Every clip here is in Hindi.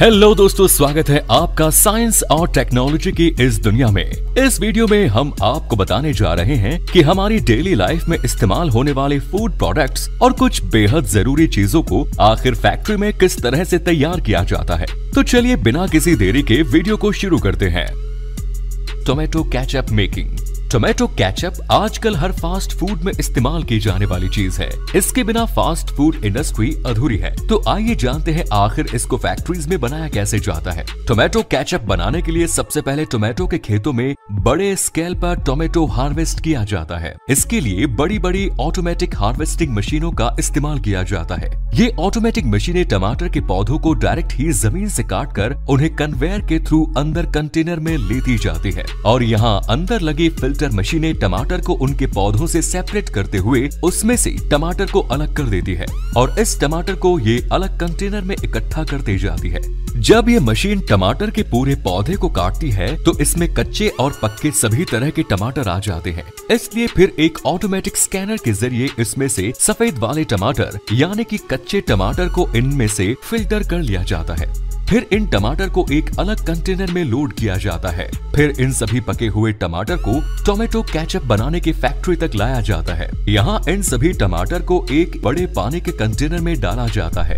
हेलो दोस्तों, स्वागत है आपका साइंस और टेक्नोलॉजी की इस दुनिया में। इस वीडियो में हम आपको बताने जा रहे हैं कि हमारी डेली लाइफ में इस्तेमाल होने वाले फ़ूड प्रोडक्ट्स और कुछ बेहद ज़रूरी चीज़ों को आखिर फैक्ट्री में किस तरह से तैयार किया जाता है। तो चलिए बिना किसी देरी के वीडियो को शुरू करते हैं। Tomato ketchup making tomato ketchup आजकल हर फास्ट फ़ूड में इस्तेमाल की जाने वाली चीज़ है। इसके बिना फास्ट फ़ूड इंडस्ट्री अधूरी है। तो आइए जानते हैं आखिर इसको फैक्ट्रीज में बनाया कैसे जाता है। टोमेटो कैचअप बनाने के लिए सबसे पहले टोमेटो के खेतों में बड़े स्केल पर टोमेटो हार्वेस्ट किया जाता है। इसके लिए बड़ी बड़ी ऑटोमेटिक हार्वेस्टिंग मशीनों का इस्तेमाल किया जाता है। ये ऑटोमेटिक मशीनें टमाटर के पौधों को डायरेक्ट ही ज़मीन से काट कर उन्हें कन्वेयर के थ्रू अंदर कंटेनर में लेती जाती है। और यहाँ अंदर लगी फ़िल्टर फ़िल्टर मशीनें टमाटर को उनके पौधों से सेपरेट करते हुए उसमें से टमाटर को अलग कर देती है और इस टमाटर को ये अलग कंटेनर में इकट्ठा करते जाती है। जब ये मशीन टमाटर के पूरे पौधे को काटती है तो इसमें कच्चे और पक्के सभी तरह के टमाटर आ जाते हैं। इसलिए फिर एक ऑटोमेटिक स्कैनर के ज़रिए इसमें से सफ़ेद वाले टमाटर, यानी कि कच्चे टमाटर को इनमें से फ़िल्टर कर लिया जाता है। फिर इन टमाटर को एक अलग कंटेनर में लोड किया जाता है। फिर इन सभी पके हुए टमाटर को टोमेटो केचप बनाने की फैक्ट्री तक लाया जाता है। यहाँ इन सभी टमाटर को एक बड़े पानी के कंटेनर में डाला जाता है।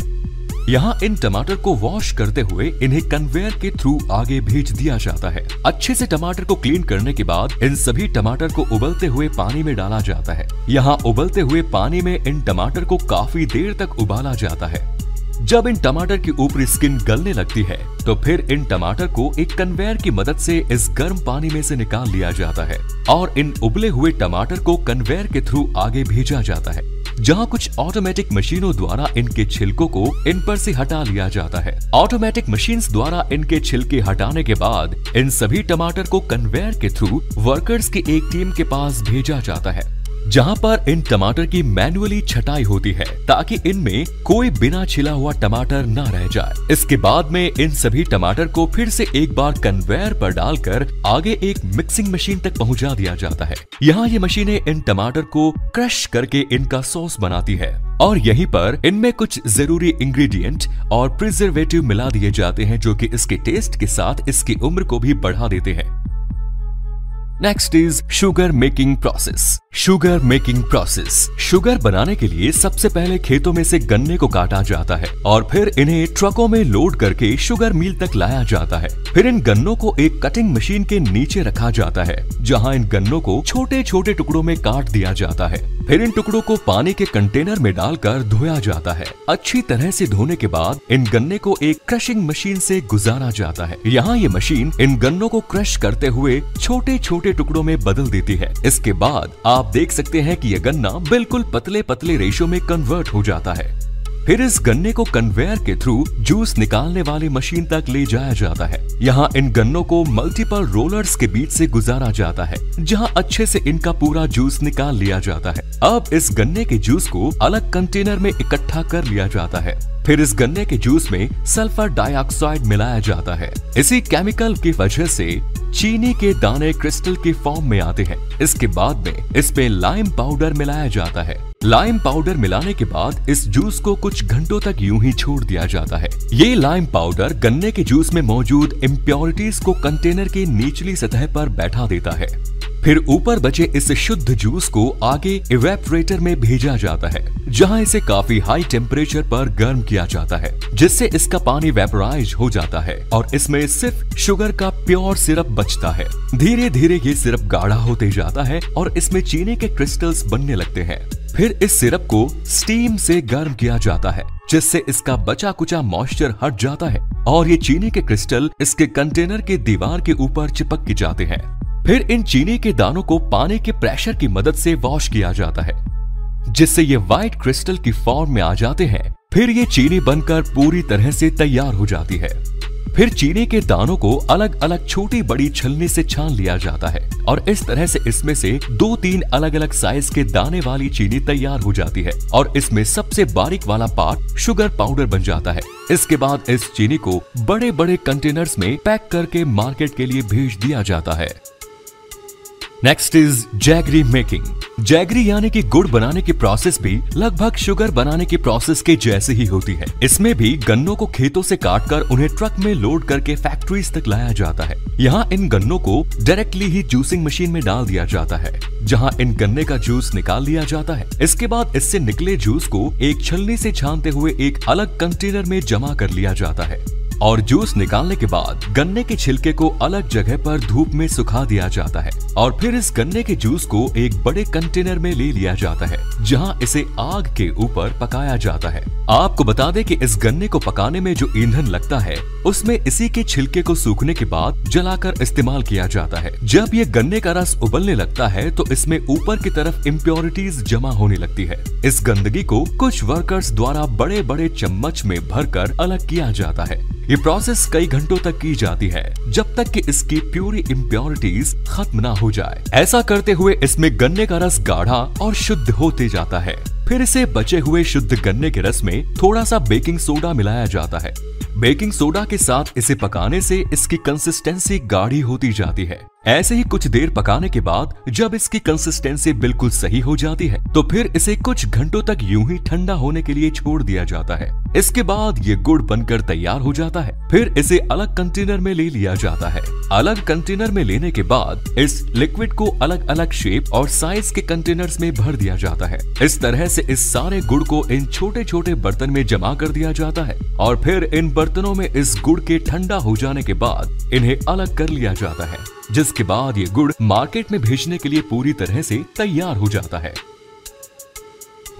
यहाँ इन टमाटर को वॉश करते हुए इन्हें कन्वेयर के थ्रू आगे भेज दिया जाता है। अच्छे से टमाटर को क्लीन करने के बाद इन सभी टमाटर को उबलते हुए पानी में डाला जाता है। यहाँ उबलते हुए पानी में इन टमाटर को काफ़ी देर तक उबाला जाता है। जब इन टमाटर की ऊपरी स्किन गलने लगती है तो फिर इन टमाटर को एक कन्वेयर की मदद से इस गर्म पानी में से निकाल लिया जाता है और इन उबले हुए टमाटर को कन्वेयर के थ्रू आगे भेजा जाता है, जहाँ कुछ ऑटोमेटिक मशीनों द्वारा इनके छिलकों को इन पर से हटा लिया जाता है। ऑटोमेटिक मशीन द्वारा इनके छिलके हटाने के बाद, इन सभी टमाटर को कन्वेयर के थ्रू वर्कर्स की एक टीम के पास भेजा जाता है। जहाँ पर इन टमाटर की मैनुअली छटाई होती है, ताकि इनमें कोई बिना छिला हुआ टमाटर ना रह जाए। इसके बाद में इन सभी टमाटर को फिर से एक बार कन्वेयर पर डालकर आगे एक मिक्सिंग मशीन तक पहुँचा दिया जाता है। यहाँ ये मशीनें इन टमाटर को क्रश करके इनका सॉस बनाती है और यहीं पर इनमें कुछ ज़रूरी इंग्रेडिएंट और प्रिजर्वेटिव मिला दिए जाते हैं, जो कि इसके टेस्ट के साथ इसकी उम्र को भी बढ़ा देते हैं। Next is sugar making process sugar making process sugar बनाने के लिए सबसे पहले खेतों में से गन्ने को काटा जाता है और फिर इन्हें ट्रकों में लोड करके शुगर मिल तक लाया जाता है। फिर इन गन्नों को एक कटिंग मशीन के नीचे रखा जाता है, जहाँ इन गन्नों को छोटे छोटे टुकड़ों में काट दिया जाता है। फिर इन टुकड़ों को पानी के कंटेनर में डालकर धोया जाता है। अच्छी तरह से धोने के बाद इन गन्ने को एक क्रशिंग मशीन से गुजारा जाता है। यहाँ ये मशीन इन गन्नों को क्रश करते हुए छोटे छोटे टुकड़ों में बदल देती है। इसके बाद आप देख सकते हैं कि यह गन्ना बिल्कुल पतले पतले रेशो में कन्वर्ट हो जाता है। फिर इस गन्ने को कन्वेयर के थ्रू जूस निकालने वाली मशीन तक ले जाया जाता है। यहाँ इन गन्नों को मल्टीपल रोलर्स के बीच से गुजारा जाता है, जहाँ अच्छे से इनका पूरा जूस निकाल लिया जाता है। अब इस गन्ने के जूस को अलग कंटेनर में इकट्ठा कर लिया जाता है। फिर इस गन्ने के जूस में सल्फ़र डाइऑक्साइड मिलाया जाता है। इसी केमिकल की वजह से चीनी के दाने क्रिस्टल के फॉर्म में आते हैं। इसके बाद में इसमें लाइम पाउडर मिलाया जाता है। लाइम पाउडर मिलाने के बाद इस जूस को कुछ घंटों तक यूँ ही छोड़ दिया जाता है। ये लाइम पाउडर गन्ने के जूस में मौजूद इम्प्योरिटीज को कंटेनर के निचली सतह पर बैठा देता है। फिर ऊपर बचे इस शुद्ध जूस को आगे इवेपोरेटर में भेजा जाता है, जहाँ इसे काफ़ी हाई टेम्परेचर पर गर्म किया जाता है, जिससे इसका पानी वेपराइज हो जाता है और इसमें सिर्फ़ शुगर का प्योर सिरप बचता है। धीरे धीरे ये सिरप गाढ़ा होते जाता है और इसमें चीनी के क्रिस्टल्स बनने लगते हैं। फिर इस सिरप को स्टीम से गर्म किया जाता है, जिससे इसका बचा कुचा मॉइस्चर हट जाता है और ये चीनी के क्रिस्टल इसके कंटेनर के दीवार के ऊपर चिपक के जाते हैं। फिर इन चीनी के दानों को पानी के प्रेशर की मदद से वॉश किया जाता है, जिससे ये व्हाइट क्रिस्टल की फॉर्म में आ जाते हैं। फिर ये चीनी बनकर पूरी तरह से तैयार हो जाती है। फिर चीनी के दानों को अलग अलग छोटी बड़ी छलनी से छान लिया जाता है और इस तरह से इसमें से दो तीन अलग अलग साइज़ के दाने वाली चीनी तैयार हो जाती है और इसमें सबसे बारीक वाला पार्ट शुगर पाउडर बन जाता है। इसके बाद इस चीनी को बड़े बड़े कंटेनर्स में पैक करके मार्केट के लिए भेज दिया जाता है। Next is jaggery making jaggery यानी कि गुड़ बनाने की प्रोसेस भी लगभग शुगर बनाने की प्रोसेस के जैसे ही होती है। इसमें भी गन्नों को खेतों से काटकर उन्हें ट्रक में लोड करके फैक्ट्रीज तक लाया जाता है। यहाँ इन गन्नों को डायरेक्टली ही जूसिंग मशीन में डाल दिया जाता है, जहाँ इन गन्ने का जूस निकाल लिया जाता है। इसके बाद इससे निकले जूस को एक छलनी से छानते हुए एक अलग कंटेनर में जमा कर लिया जाता है। और जूस निकालने के बाद गन्ने के छिलके को अलग जगह पर धूप में सुखा दिया जाता है और फिर इस गन्ने के जूस को एक बड़े कंटेनर में ले लिया जाता है, जहाँ इसे आग के ऊपर पकाया जाता है। आपको बता दें कि इस गन्ने को पकाने में जो ईंधन लगता है, उसमें इसी के छिलके को सूखने के बाद जलाकर इस्तेमाल किया जाता है। जब ये गन्ने का रस उबलने लगता है तो इसमें ऊपर की तरफ़ इम्प्योरिटीज जमा होने लगती है। इस गंदगी को कुछ वर्कर्स द्वारा बड़े बड़े चम्मच में भरकर अलग किया जाता है। ये प्रोसेस कई घंटों तक की जाती है, जब तक कि इसकी प्यूरी इम्प्योरिटीज खत्म ना हो जाए। ऐसा करते हुए इसमें गन्ने का रस गाढ़ा और शुद्ध होते जाता है। फिर इसे बचे हुए शुद्ध गन्ने के रस में थोड़ा सा बेकिंग सोडा मिलाया जाता है। बेकिंग सोडा के साथ इसे पकाने से इसकी कंसिस्टेंसी गाढ़ी होती जाती है। ऐसे ही कुछ देर पकाने के बाद जब इसकी कंसिस्टेंसी बिल्कुल सही हो जाती है तो फिर इसे कुछ घंटों तक यूँ ही ठंडा होने के लिए छोड़ दिया जाता है। इसके बाद ये गुड़ बनकर तैयार हो जाता है, फिर इसे अलग कंटेनर में ले लिया जाता है। अलग कंटेनर में लेने के बाद इस लिक्विड को अलग अलग शेप और साइज़ के कंटेनर्स में भर दिया जाता है। इस तरह से इस सारे गुड़ को इन छोटे छोटे बर्तन में जमा कर दिया जाता है और फिर इन बर्तनों में इस गुड़ के ठंडा हो जाने के बाद इन्हें अलग कर लिया जाता है। जिसके बाद ये गुड़ मार्केट में भेजने के लिए पूरी तरह से तैयार हो जाता है।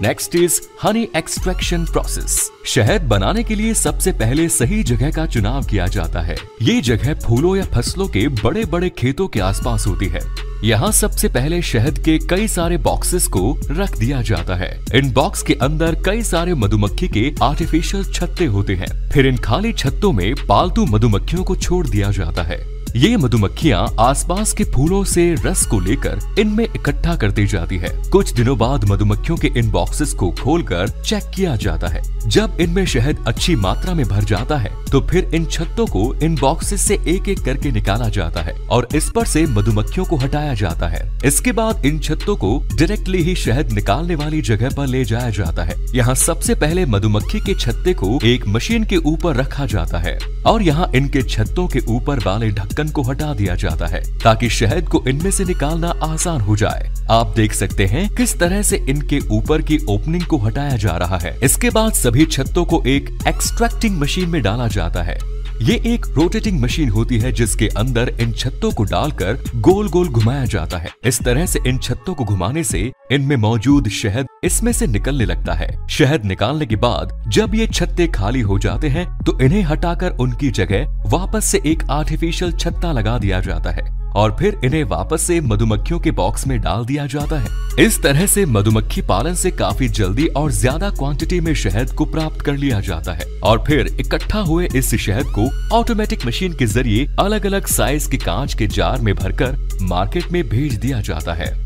Next is honey extraction process शहद बनाने के लिए सबसे पहले सही जगह का चुनाव किया जाता है। ये जगह फूलों या फ़सलों के बड़े बड़े खेतों के आसपास होती है। यहाँ सबसे पहले शहद के कई सारे बॉक्सेस को रख दिया जाता है। इन बॉक्स के अंदर कई सारे मधुमक्खी के आर्टिफिशियल छत्ते होते हैं। फिर इन खाली छत्तों में पालतू मधुमक्खियों को छोड़ दिया जाता है। ये मधुमक्खियाँ आसपास के फूलों से रस को लेकर इनमें इकट्ठा करती जाती है। कुछ दिनों बाद मधुमक्खियों के इन बॉक्सेस को खोलकर चेक किया जाता है। जब इनमें शहद अच्छी मात्रा में भर जाता है तो फिर इन छत्तों को इन बॉक्सेस से एक एक करके निकाला जाता है और इस पर से मधुमक्खियों को हटाया जाता है। इसके बाद इन छत्तों को डायरेक्टली ही शहद निकालने वाली जगह पर ले जाया जाता है। यहाँ सबसे पहले मधुमक्खी के छत्ते को एक मशीन के ऊपर रखा जाता है और यहाँ इनके छत्तों के ऊपर वाले ढक्कन ढक्कन को हटा दिया जाता है ताकि शहद को इनमें से निकालना आसान हो जाए। आप देख सकते हैं किस तरह से इनके ऊपर की ओपनिंग को हटाया जा रहा है। इसके बाद सभी छत्तों को एक एक्सट्रैक्टिंग मशीन में डाला जाता है। ये एक रोटेटिंग मशीन होती है जिसके अंदर इन छत्तों को डालकर गोल गोल घुमाया जाता है। इस तरह से इन छत्तों को घुमाने से इनमें मौजूद शहद इसमें से निकलने लगता है। शहद निकालने के बाद जब ये छत्ते खाली हो जाते हैं तो इन्हें हटाकर उनकी जगह वापस से एक आर्टिफिशियल छत्ता लगा दिया जाता है। और फिर इन्हें वापस से मधुमक्खियों के बॉक्स में डाल दिया जाता है। इस तरह से मधुमक्खी पालन से काफ़ी जल्दी और ज़्यादा क्वांटिटी में शहद को प्राप्त कर लिया जाता है और फिर इकट्ठा हुए इस शहद को ऑटोमेटिक मशीन के ज़रिए अलग अलग साइज़ के कांच के जार में भरकर मार्केट में भेज दिया जाता है।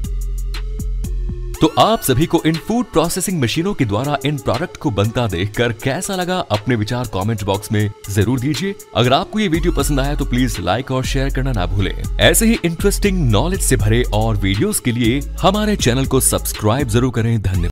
तो आप सभी को इन फ़ूड प्रोसेसिंग मशीनों के द्वारा इन प्रोडक्ट को बनता देखकर कैसा लगा अपने विचार कमेंट बॉक्स में ज़रूर दीजिए। अगर आपको ये वीडियो पसंद आया तो प्लीज़ लाइक और शेयर करना ना भूलें। ऐसे ही इंटरेस्टिंग नॉलेज से भरे और वीडियोस के लिए हमारे चैनल को सब्सक्राइब ज़रूर करें। धन्यवाद।